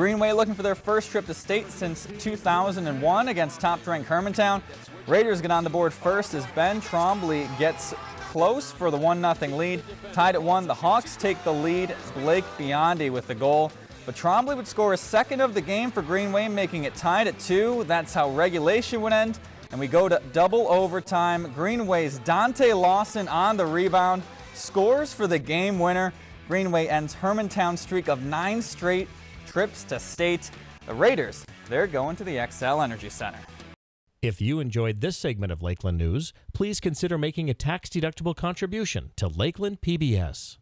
Greenway looking for their first trip to state since 2001 against top-ranked Hermantown. Raiders get on the board first as Ben Trombley gets close for the 1-0 lead. Tied at 1, the Hawks take the lead. Blake Biondi with the goal. But Trombley would score a second of the game for Greenway, making it tied at 2. That's how regulation would end. And we go to double overtime. Greenway's Dante Lawson on the rebound scores for the game winner. Greenway ends Hermantown's streak of nine straight trips to state. The Raiders, they're going to the Xcel Energy Center. If you enjoyed this segment of Lakeland News, please consider making a tax-deductible contribution to Lakeland PBS.